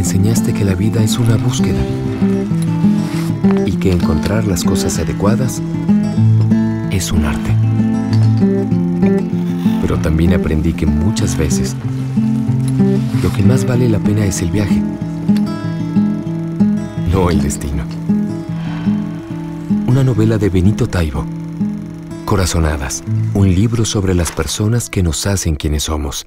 enseñaste que la vida es una búsqueda y que encontrar las cosas adecuadas es un arte. Pero también aprendí que muchas veces lo que más vale la pena es el viaje, no el destino. Una novela de Benito Taibo. Corazonadas, un libro sobre las personas que nos hacen quienes somos.